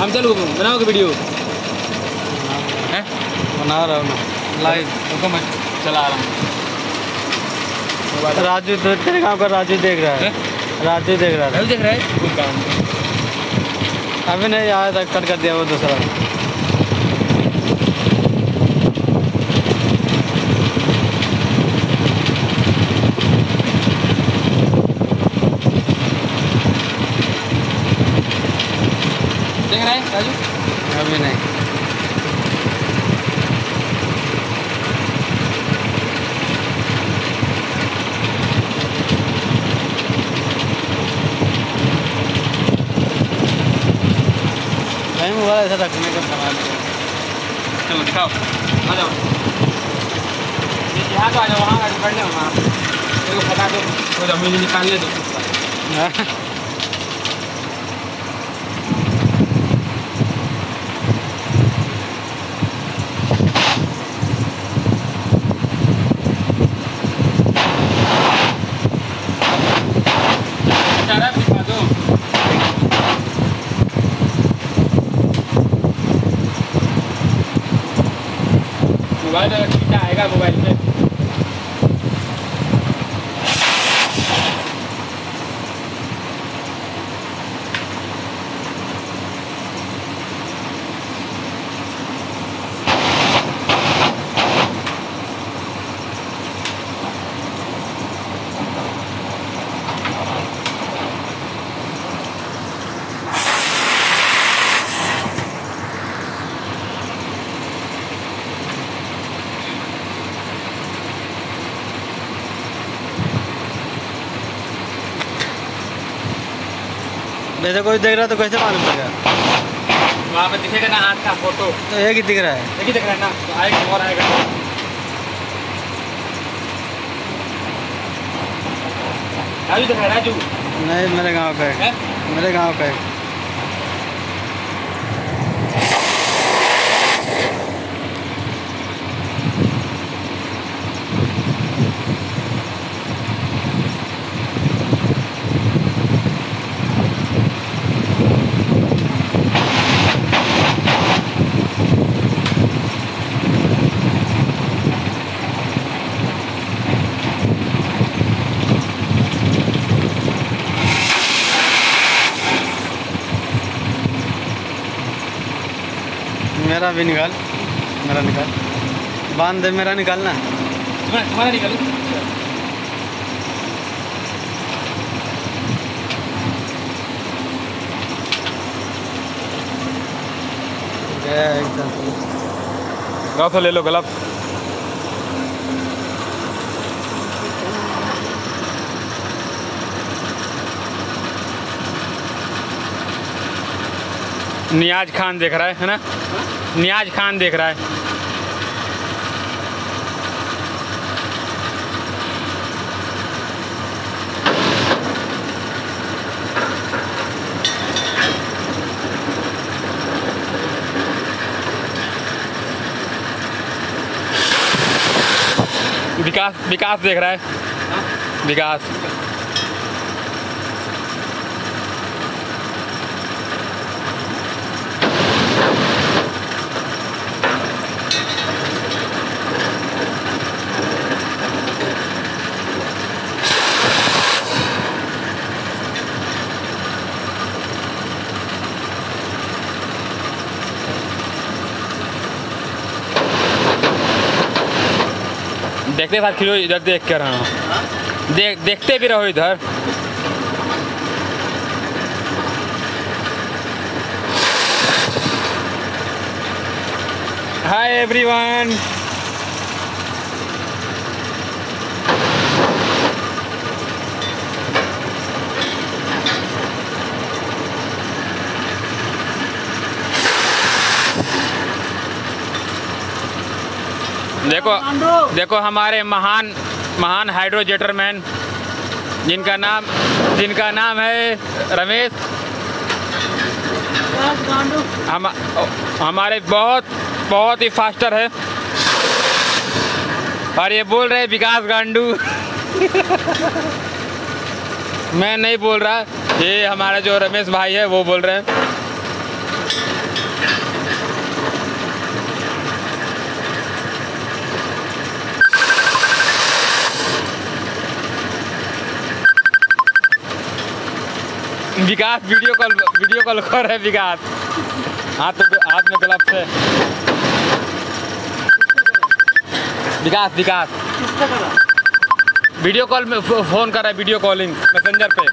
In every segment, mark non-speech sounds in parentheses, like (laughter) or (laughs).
हम चलो बनाओगे वीडियो हैं? बना रहा हूँ लाइव रुको मैं चला रहा हूँ। राजू तो तेरे गाँव का राजू देख रहा है। राजू देख रहा है। देख रहा है? है अभी नहीं आया था कट कर दिया वो दूसरा। देख रहा है राजू अभी नहीं नहीं मोबाइल ऐसा रखने का सवाल है चलो दिखाओ आ जाओ ये यहाँ तो आ जाओ वहाँ गाड़ी पढ़ ले वहाँ मेरे को बता दो वो ज़मीन निकालने दो उसका इशारा भी दिखा दो मोबाइल खींचा आएगा मोबाइल में वैसे कोई देख रहा तो कैसे मालूम पड़ेगा वहाँ पे दिखेगा ना हाथ का फ़ोटो। तो एक ही दिख रहा है। एक ही दिख रहा है ना? तो आएगा और आएगा? राजू दिख रहा है राजू। नहीं मेरे गाँव का है? मेरे गाँव का है। मेरा भी निकाल मेरा निकाल। बाँध दे मेरा निकालना। तुम्हारा निकाल। गया ले लो ग्लव्स नियाज खान देख रहा है है ना? नियाज खान देख रहा है। विकास विकास देख रहा है। विकास। देखते साथ खिलो इधर देख कर हाँ देख देखते भी रहो इधर। हाय एवरीवन देखो देखो हमारे महान महान हाइड्रोजेटर मैन जिनका नाम जिनका नाम है रमेश। हम हमारे बहुत बहुत ही फास्टर है। और ये बोल रहे विकास गांडू। (laughs) मैं नहीं बोल रहा ये हमारा जो रमेश भाई है वो बोल रहे हैं। Vikas video call video call कर रहे विकास। हाथ हाथ में ग्लव्स है। विकास विकास। वीडियो कॉल में फ़ोन कर रहा है वीडियो कॉलिंग, मैसेंजर पे।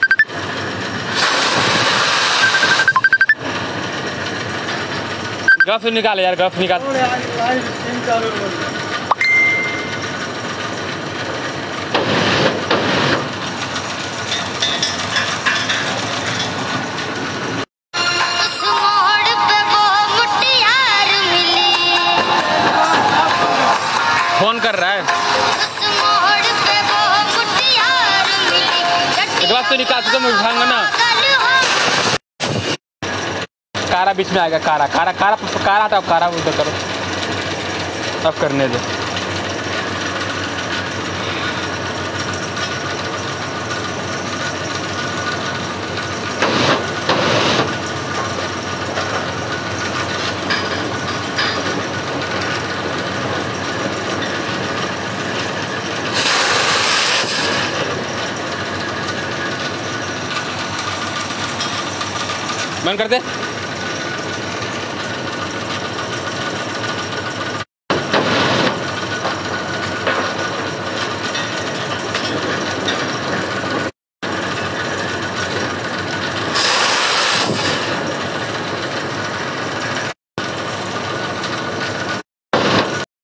ग्लव्स निकाल यार, ग्लव्स निकाल। तो निकाल तो मैं उठाऊँगा ना। कारा बीच में आएगा, कारा। कारा कारा कारा हटाओ कारा उधर करो। अब करने दो। बंद करते